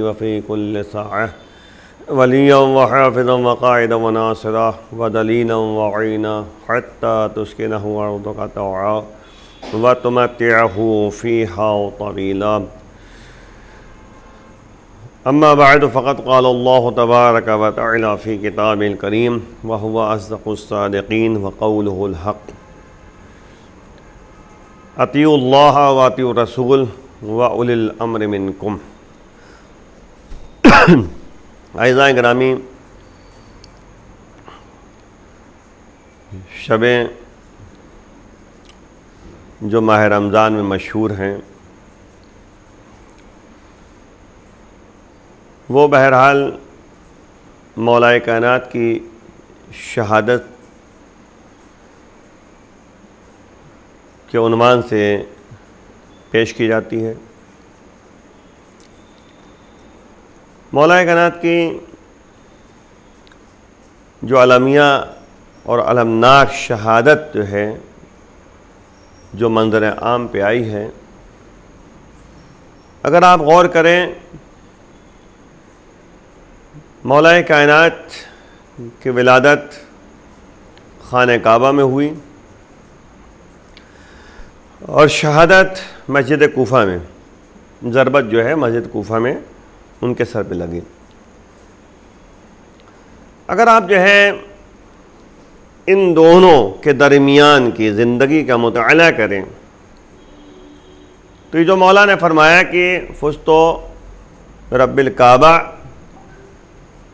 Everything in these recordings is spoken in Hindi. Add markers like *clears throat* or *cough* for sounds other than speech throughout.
व फ़ी कुल्ल साअह वलियम व हाफ़िज़म व क़ाइदम व नासिरा व दलीलन व ईना हत्ता तुस्किनहु अर्दक तौआ व तुमत्तिअहु फ़ीहा तवीला। अम्मा बाद फ़क़त क़ाल अल्लाह तबारक व तआला फ़ी किताबिल करीम व हुवा अस्दक़ुस्सादिक़ीन व क़ौलुहुल अतील्लाह व अती रसूल व उलिल अम्र मिनकुम। *coughs* आयज़ा ग्रामी शबें जो माह रमज़ान में मशहूर हैं, वो बहरहाल मौलाए कायनात की शहादत के उनवान से पेश की जाती है। मौलाए कायनात की जो अलमिया और अलमनाक शहादत जो है, जो मंजर आम पे आई है, अगर आप गौर करें, मौलाए कायनात की विलादत खान काबा में हुई। और शहादत मस्जिद कोफ़ा में, ज़रबत जो है मस्जिद कोफ़ा में उनके सर पे लगी। अगर आप जो है इन दोनों के दरमियान की ज़िंदगी का मुताल करें तो ये जो मौला ने फरमाया कि, फुस्तो रबिल काबा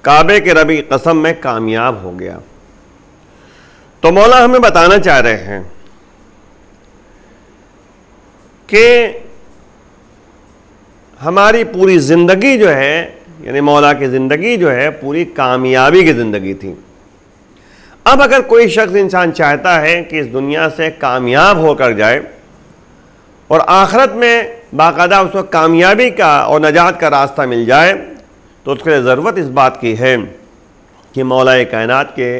काबे के रबी कसम में कामयाब हो गया। तो मौला हमें बताना चाह रहे हैं कि हमारी पूरी ज़िंदगी जो है, यानी मौला की ज़िंदगी जो है, पूरी कामयाबी की ज़िंदगी थी। अब अगर कोई शख्स इंसान चाहता है कि इस दुनिया से कामयाब होकर जाए और आखरत में बाकायदा उसको कामयाबी का और नजात का रास्ता मिल जाए तो उसके लिए ज़रूरत इस बात की है कि मौलाए कायनात के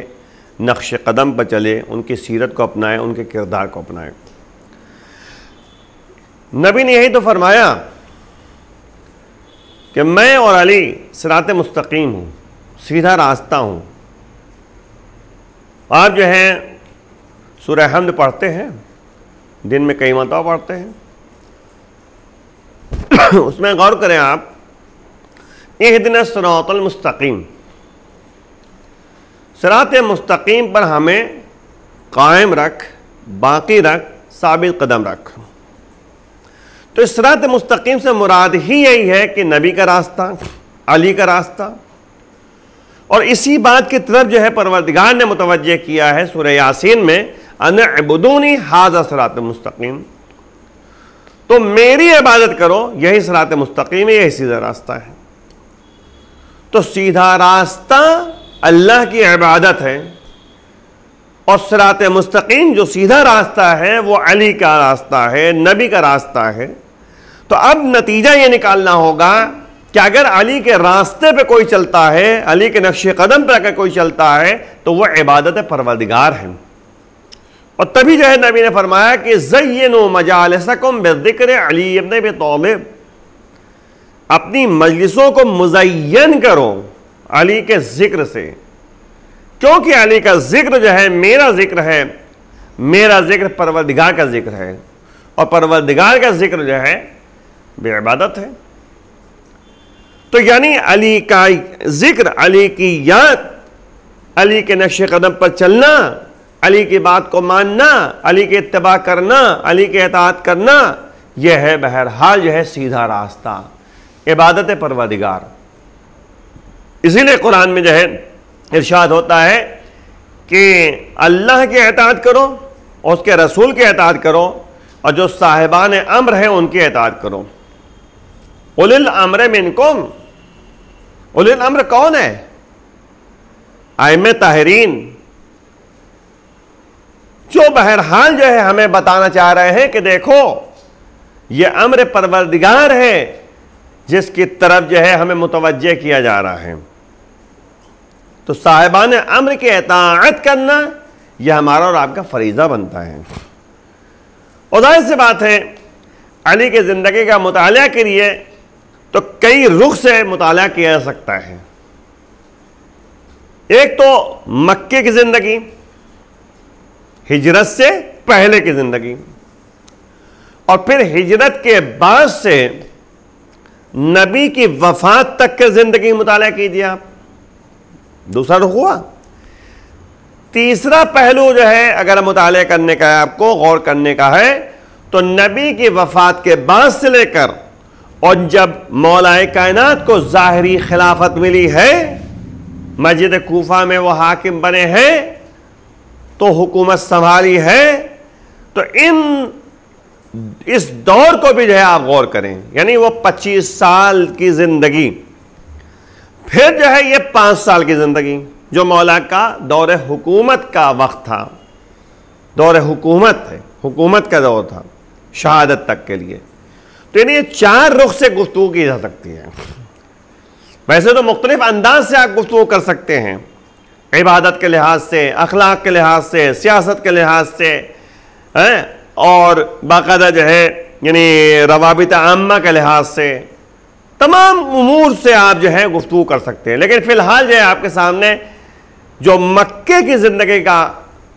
नक्श कदम पर चले, उनकी सीरत को अपनाएँ, उनके किरदार को अपनाएँ। नबी ने यही तो फरमाया कि मैं और अली सरात मुस्तकीम हूँ, सीधा रास्ता हूँ। आप जो हैं सूर्य हमद पढ़ते हैं, दिन में कई मतवा पढ़ते हैं। *coughs* उसमें गौर करें आप एक दिन सरातल मुस्तकीम। सरात मुस्तकीम पर हमें कायम रख, बाकी रख, साबित कदम रख। तो इस सरात मुस्तकीम से मुराद ही यही है कि नबी का रास्ता, अली का रास्ता। और इसी बात की तरफ़ जो है परवरदिगार ने मुतवजह किया है सूर्य यासीन में अनबुदूनी हाजा सरात मुस्तकीम। तो मेरी इबादत करो, यही सरात मुस्तकीम है, यही सीधा रास्ता है। तो सीधा रास्ता अल्लाह की इबादत है। और सरात मुस्तकीम जो सीधा रास्ता है, वो अली का रास्ता है, नबी का रास्ता है। तो अब नतीजा ये निकालना होगा कि अगर अली के रास्ते पे कोई चलता है, अली के नक्श कदम पर अगर कोई चलता है तो वह इबादत परवरदिगार है। और तभी जो है नबी ने फरमाया कि जयन मजालसकुम बेदिक्र अली इब्न तौलिब। अपनी मजलिसों को मुजयन करो अली के ज़िक्र से। क्योंकि अली का ज़िक्र जो है मेरा ज़िक्र है, मेरा ज़िक्र परवरदिगार का ज़िक्र है। और परवरदिगार का ज़िक्र जो है बेबादत है। तो यानी अली का ज़िक्र, अली की याद, अली के नक्श कदम पर चलना, अली की बात को मानना, अली के इतबा करना, अली के अतात करना, यह है बहरहाल जो है सीधा रास्ता, इबादत परवादिगार इसीलिए कुरान में जो है, इर्शाद होता है कि अल्लाह के अतात करो और उसके रसूल के अतात करो, और जो साहिबान अम्र हैं, उनकी एतात करो। उलिल अम्र मिनकुम। उलिल अम्र कौन है? आयम ताहरीन। जो बहरहाल जो है हमें बताना चाह रहे हैं कि देखो, ये अम्र परवरदिगार है, जिसकी तरफ़ जो है हमें मुतवजह किया जा रहा है। तो साहिबान अम्र की एतात करना यह हमारा और आपका फरीज़ा बनता है। और से बात है, अली के ज़िंदगी का मुताल के लिए तो कई रुख से मुताल किया जा सकता है। एक तो मक्के की ज़िंदगी, हिजरत से पहले की ज़िंदगी, और फिर हिजरत के बाद से नबी की वफात तक के ज़िंदगी मुताल कीजिए आप। दूसरा रुख हुआ। तीसरा पहलू जो है, अगर मुताल करने का है आपको, गौर करने का है तो नबी की वफात के बाद से लेकर और जब मौलाए कायनात को ज़ाहरी खिलाफत मिली है, मस्जिद कोफा में वो हाकिम बने हैं तो हुकूमत संभाली है तो इन, इस दौर को भी जो है आप गौर करें। यानी वो 25 साल की ज़िंदगी, फिर जो है ये पाँच साल की ज़िंदगी, जो मौला का दौर हुकूमत का वक्त था। दौर हुकूमत है, हुकूमत का दौर था, शहादत तक के लिए। तो यानी चार रुख से गुफ्तु की जा सकती है। वैसे तो मुख्तलिफ़ अंदाज से आप गुफ्तु कर सकते हैं। इबादत के लिहाज से, अखलाक के लिहाज से, सियासत के लिहाज से, है? और बाकायदा जो है, यानी रवाबित आमा के लिहाज से, तमाम उमूर से आप जो है गुफ्तु कर सकते हैं। लेकिन फ़िलहाल जो है आपके सामने जो मक्के की ज़िंदगी का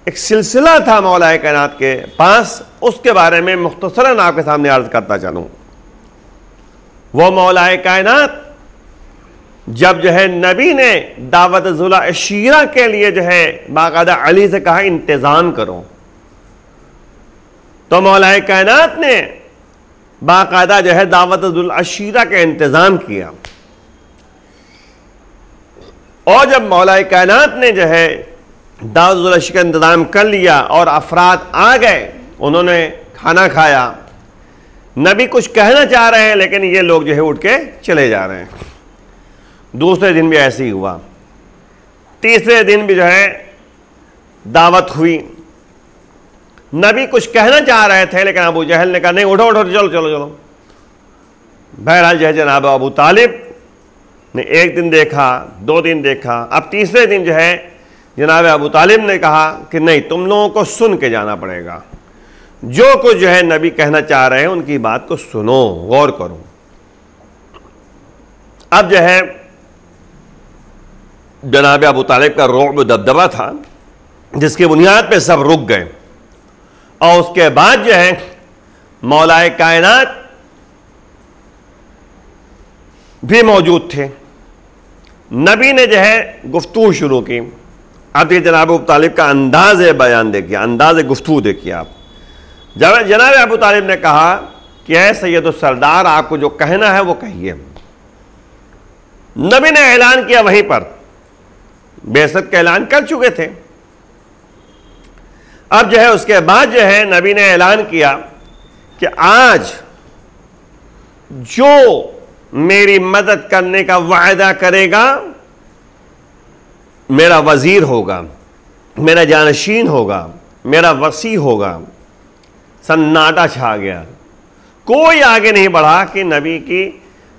एक सिलसिला था मौला कायनात के पास, उसके बारे में मुख्तसरा आपके सामने अर्ज़ करता चलूँ। वो मौलाए कायनात। जब जो है नबी ने दावत जुला शीरा के लिए जो है बाकायदा अली से कहा, इंतज़ाम करो। तो मौलाए कायनात ने बाकायदा जो है दावत अशीरा का इंतज़ाम किया। और जब मौलाए कायनात ने जो है दावत का इंतज़ाम कर लिया और अफराद आ गए, उन्होंने खाना खाया। नबी कुछ कहना चाह रहे हैं, लेकिन ये लोग जो है उठ के चले जा रहे हैं। दूसरे दिन भी ऐसे ही हुआ। तीसरे दिन भी जो है दावत हुई। नबी कुछ कहना चाह रहे थे, लेकिन अबू जहल ने कहा, नहीं, उठो उठो, चलो चलो चलो। बहरहाल जो है जनाब अबू तालिब ने एक दिन देखा, दो दिन देखा। अब तीसरे दिन जो है जनाब अबू तालिब ने कहा कि, नहीं, तुम लोगों को सुन के जाना पड़ेगा। जो कुछ जो है नबी कहना चाह रहे हैं, उनकी बात को सुनो, गौर करो। अब जो है, जनाब अबू तालिब का रोब दबदबा था, जिसकी बुनियाद पे सब रुक गए। और उसके बाद जो है, मौलाए कायनात भी मौजूद थे। नबी ने जो है गुफ्तु शुरू की। अब ये जनाब अबू तालिब का अंदाज बयान देखिए, अंदाज गुफ्तु देखिए आप। जब जनाब अबू तालिब ने कहा कि ऐ सैद सरदार, आपको जो कहना है वो कहिए। नबी ने ऐलान किया वहीं पर। बेसत का ऐलान कर चुके थे। अब जो है, उसके बाद जो है, नबी ने ऐलान किया कि आज जो मेरी मदद करने का वायदा करेगा, मेरा वज़ीर होगा, मेरा जानशीन होगा, मेरा वसी होगा सन्नाटा छा गया। कोई आगे नहीं बढ़ा कि नबी की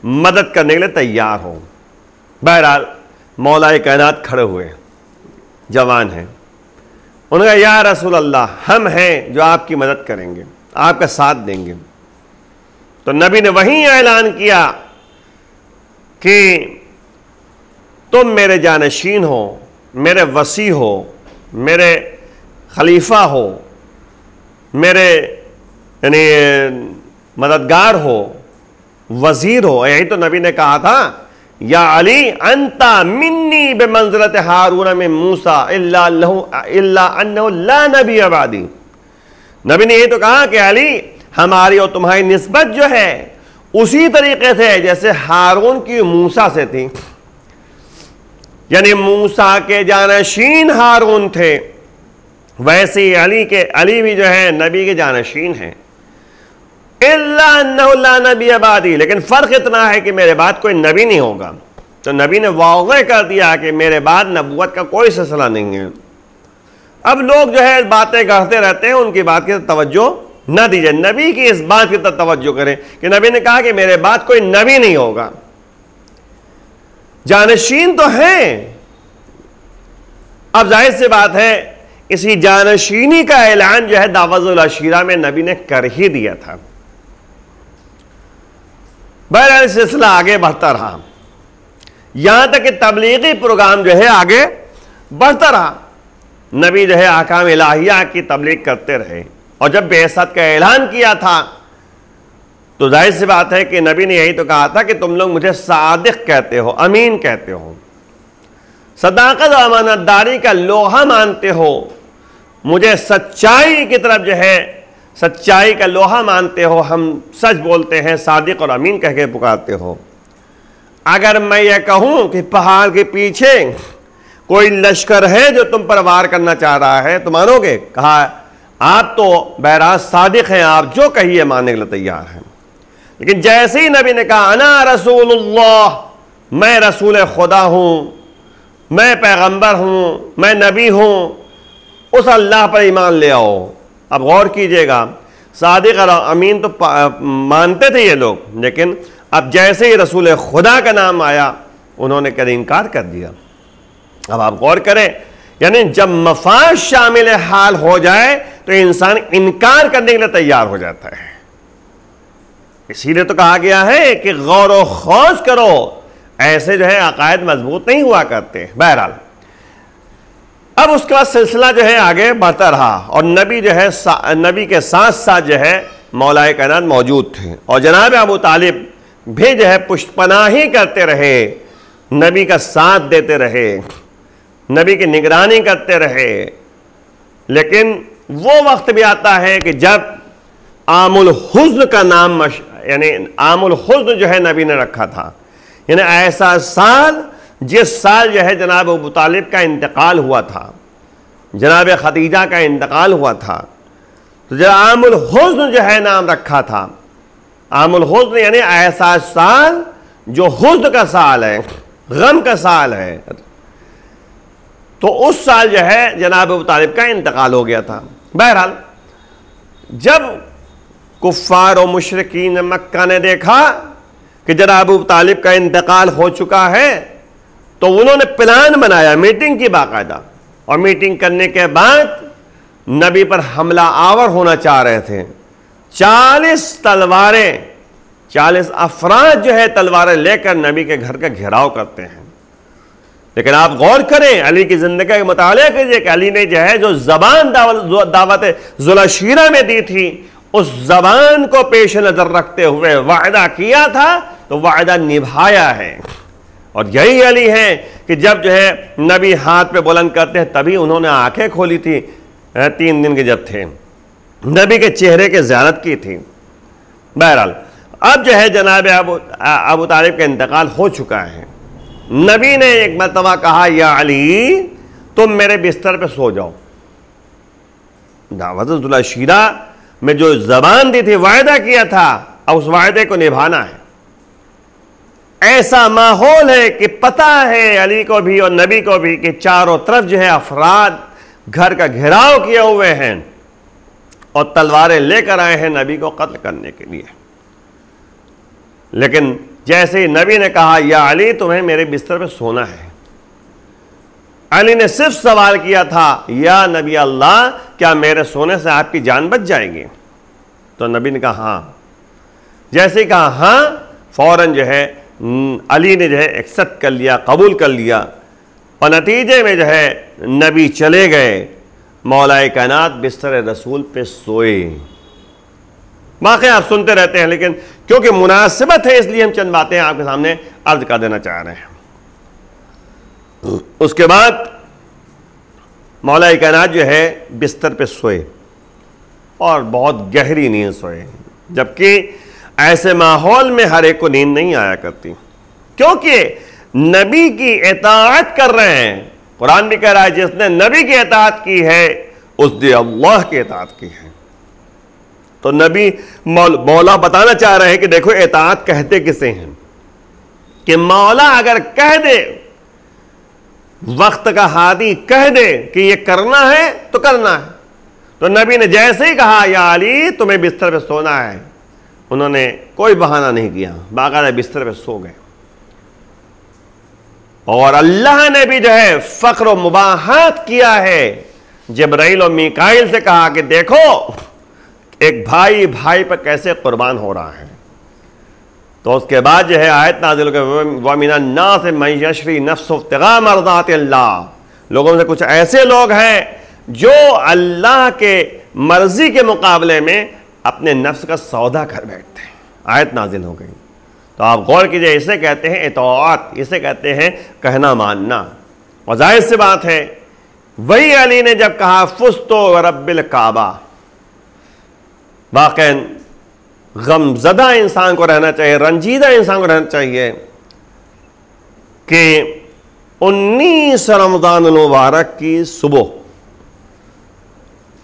मदद करने के लिए तैयार हो। बहरहाल, मौला कायनात खड़े हुए, जवान हैं। उन्होंने कहा, या रसूल अल्लाह हम हैं जो आपकी मदद करेंगे, आपका साथ देंगे। तो नबी ने वहीं ऐलान किया कि तुम मेरे जानशीन हो, मेरे वसी हो, मेरे खलीफा हो, मेरे यानी, मददगार हो, वज़ीर हो, यही तो नबी ने कहा था, या अली अंता मिन्नी बे मंजरत हारून में मूसा ला नबी आबादी नबी ने ये तो कहा कि अली, हमारी और तुम्हारी नस्बत जो है, उसी तरीके से जैसे हारून की मूसा से थी। यानी मूसा के जानशीन हारून थे, वैसे अली के, अली भी जो है, नबी के जानशीन हैं। नबी आबादी लेकिन फ़र्क इतना है कि मेरे बाद कोई नबी नहीं होगा। तो नबी ने वाक़ कर दिया कि मेरे बाद नबूत का कोई सिलसिला नहीं है। अब लोग जो है बातें करते रहते हैं, उनकी बात की तवज्जो न दीजिए। नबी की इस बात की तरफ़ तवज्जो करें कि नबी ने कहा कि मेरे बाद कोई नबी नहीं होगा। जानशीन तो है। अब ज़ाहिर सी बात है, इसी जानशीनी का ऐलान जो है दावजुल में नबी ने कर ही दिया था। बहरहाल सिलसिला आगे बढ़ता रहा। यहाँ तक कि तबलीगी प्रोग्राम जो है आगे बढ़ता रहा। नबी जो है आकाम इलाहिया की तबलीग करते रहे। और जब बेसत का ऐलान किया था तो ज़ाहिर सी बात है कि नबी ने यही तो कहा था कि तुम लोग मुझे सादिक कहते हो, अमीन कहते हो। सदाकत और अमानतदारी का लोहा मानते हो। मुझे सच्चाई की तरफ़ जो है सच्चाई का लोहा मानते हो, हम सच बोलते हैं, सादिक और अमीन कह के पुकारते हो। अगर मैं ये कहूँ कि पहाड़ के पीछे कोई लश्कर है जो तुम पर वार करना चाह रहा है तो मानोगे? कहा, आप तो बहराज सादिक हैं, आप जो कहिए मानने के लिए तैयार हैं। लेकिन जैसे ही नबी ने कहा, अना रसूल मैं रसूल खुदा हूँ, मैं पैगंबर हूँ, मैं नबी हूँ, उस अल्लाह पर ईमान ले आओ। अब गौर कीजिएगा, सादिक अमीन तो मानते थे ये लोग, लेकिन अब जैसे ही रसूल खुदा का नाम आया, उन्होंने कभी इनकार कर दिया। अब आप गौर करें, यानी जब मफाद शामिल हाल हो जाए तो इंसान इनकार करने के लिए तैयार हो जाता है। इसीलिए तो कहा गया है कि गौर खोज करो, ऐसे जो है अकायद मज़बूत नहीं हुआ करते, बहरहाल। अब उसके बाद सिलसिला जो है आगे बढ़ता रहा और नबी जो है नबी के साथ साथ जो है मौलाए कैनात मौजूद थे। और जनाब अबू तालिब भी जो है पुष्पनाही करते रहे, नबी का साथ देते रहे, नबी की निगरानी करते रहे। लेकिन वो वक्त भी आता है कि जब आमुल हुज्न का नाम यानी आमुल हुज्न जो है नबी ने रखा था। यानी ऐसा साल जिस साल जो है जनाब अबू तालिब का इंतकाल हुआ था, जनाब खदीजा का इंतकाल हुआ था तो जब आमुल हुज्न जो है नाम रखा था। आमुल हुज्न यानी ऐसा साल जो हुज्न का साल है, गम का साल है। तो उस साल जो है जनाब अबू तालिब का इंतकाल हो गया था। बहरहाल, जब कुफ़ार और मुशरकिन मक्का ने देखा कि जनाब अबू तालिब का इंतकाल हो चुका है तो उन्होंने प्लान बनाया मीटिंग की बाकायदा। और मीटिंग करने के बाद नबी पर हमला आवर होना चाह रहे थे। चालीस तलवारें, चालीस अफराज जो है तलवारें लेकर नबी के घर का घेराव करते हैं। लेकिन आप गौर करें, अली की ज़िंदगी का मुताल कीजिए कि अली ने जो है, जो जबान दावत जुलाशीरा में दी थी, उस जबान को पेश नज़र रखते हुए वायदा किया था तो वायदा निभाया है। और यही अली है कि जब जो है नबी हाथ पे बुलंद करते हैं, तभी उन्होंने आँखें खोली थी तीन दिन के जब थे। नबी के चेहरे के ज्यारत की थी। बहरहाल, अब जो है जनाब अबू अबू तालिब का इंतकाल हो चुका है। नबी ने एक मरतबा कहा, या अली, तुम मेरे बिस्तर पे सो जाओ। दावत शीरा में जो जबान दी थी, वायदा किया था अब उस वायदे को निभाना है। ऐसा माहौल है कि पता है अली को भी और नबी को भी कि चारों तरफ़ जो है अफराद घर का घेराव किए हुए हैं और तलवारें लेकर आए हैं नबी को कत्ल करने के लिए। लेकिन जैसे ही नबी ने कहा, या अली, तुम्हें मेरे बिस्तर पे सोना है। अली ने सिर्फ़ सवाल किया था, या नबी अल्लाह, क्या मेरे सोने से आपकी जान बच जाएगी? तो नबी ने कहा हाँ। जैसे कहा हाँ फ़ौरन जो है अली ने जो है एक्सेप्ट कर लिया, कबूल कर लिया। और नतीजे में जो है नबी चले गए। मौलाए कायनात बिस्तर रसूल पे सोए। वाक़ आप सुनते रहते हैं, लेकिन क्योंकि मुनासिबत है, इसलिए हम चंद बातें आपके सामने अर्ज़ कर देना चाह रहे हैं। उसके बाद मौला कायनात जो है बिस्तर पे सोए और बहुत गहरी नींद सोए। जबकि ऐसे माहौल में हर एक को नींद नहीं आया करती। क्योंकि नबी की एतात कर रहे हैं। कुरान भी कह रहा है, जिसने नबी की एतात की है, उसने अल्लाह की एतात की है। तो नबी मौला बताना चाह रहे हैं कि देखो एतात कहते किसे हैं? कि मौला अगर कह दे, वक्त का हादी कह दे कि ये करना है तो करना है। तो नबी ने जैसे ही कहा, या अली, तुम्हें बिस्तर पे सोना है। उन्होंने कोई बहाना नहीं किया। बाकायदा बिस्तर पे सो गए। और अल्लाह ने भी जो है फ़ख्र मुबाहत किया है। जबराइल और मिकाइल से कहा कि देखो, एक भाई भाई पर कैसे कुर्बान हो रहा है। तो उसके बाद जो है आयत नाजिल वमीना ना से मैशरी नफ्सगा मरदात अल्लाह। लोगों से कुछ ऐसे लोग हैं जो अल्लाह के मर्ज़ी के मुकाबले में अपने नफ्स का सौदा कर बैठते हैं। आयत नाजिल हो गई। तो आप गौर कीजिए, इसे कहते हैं एतवात इसे कहते हैं कहना मानना। और ज़ाहिर सी बात है, वही अली ने जब कहा, फुस्तो रबिल काबा। वाक़ गमजदा इंसान को रहना चाहिए, रंजीदा इंसान को रहना चाहिए कि उन्नीस रमज़ान मुबारक की सुबह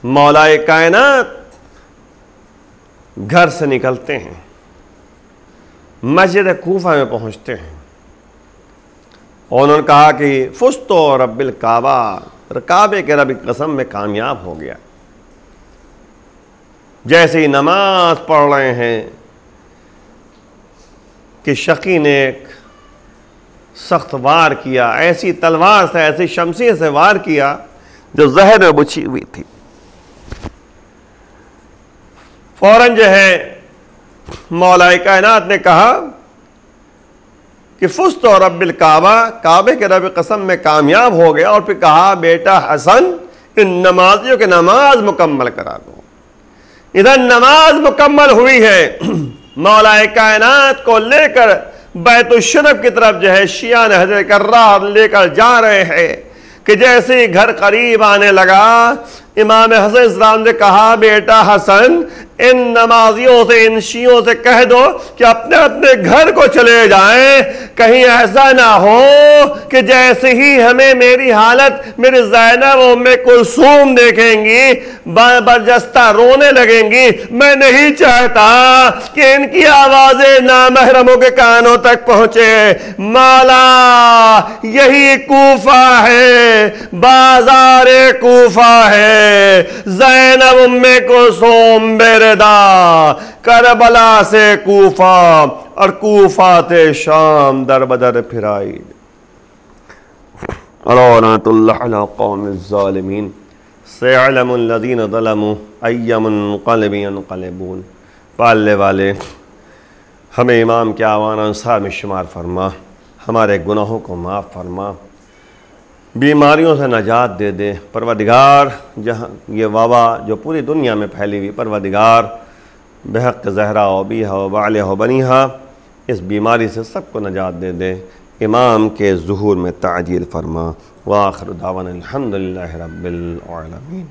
मौलाए कायनात घर से निकलते हैं। मस्जिद कूफा में पहुँचते हैं। और उन्होंने कहा कि, फुस्तो रबिल काबा। काबे के रबी कसम में कामयाब हो गया। जैसे ही नमाज़ पढ़ रहे हैं कि शकी ने एक सख्त वार किया, ऐसी तलवार से, ऐसी शमशी से वार किया, जो जहर में बुछी हुई थी। फ़ौरन जो है, मौलाए कायनात ने कहा कि फुस्त और रबिल काबा, काबे के रब कसम में कामयाब हो गया और फिर कहा, बेटा हसन, इन नमाजियों के नमाज़ मुकम्मल करा दो। इधर नमाज़ मुकम्मल हुई है, *clears throat* मौलाए कायनात को लेकर बैतुशरफ की तरफ़ जो है, शिया ने हजर कर्रार लेकर जा रहे हैं कि जैसे ही घर करीब आने लगा, इमाम हसन इस्लाम ने कहा, बेटा हसन इन नमाजियों से, इन शियों से कह दो कि अपने अपने घर को चले जाएँ। कहीं ऐसा ना हो कि जैसे ही हमें मेरी हालत, मेरी जैनब उम्मे कुलसूम देखेंगी बरजस्ता रोने लगेंगी। मैं नहीं चाहता कि इनकी आवाज़ें नामहरमों के कानों तक पहुँचे। माला, यही कूफा है, बाज़ार कूफा है, जैनब उम्मे कुलसूम मेरे बगदा करबला से कूफा, और कूफा थे शाम दर बदर फिराई। अलमीन सेलमदीन दलमकलबून पालने वाले हमें इमाम के आवान अनुसार में शुमार फरमा, हमारे गुनाहों को माफ़ फरमा। बीमारियों से नजात दे दे। परवदिगार जहाँ ये वबा जो पूरी दुनिया में फैली हुई परवदिगार बहक जहरा हो बाल हो बनी हा इस बीमारी से सबको नजात दे दे। इमाम के जहूर में ताजील फरमा। वाखर दावन अलहमदिल्ला रबालमीन